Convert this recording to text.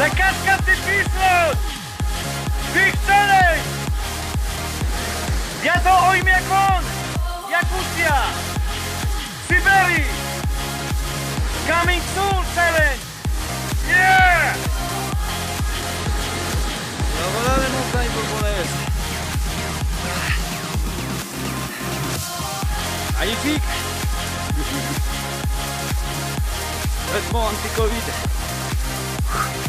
Lekarska ty Wisłot! Tych dalej! Ja to ojm jak on! Jakutia! Syberii! Coming soon challenge! Yeah! Zawolony można i w ogóle jest. A i fik! Wezmą antykowidę. 大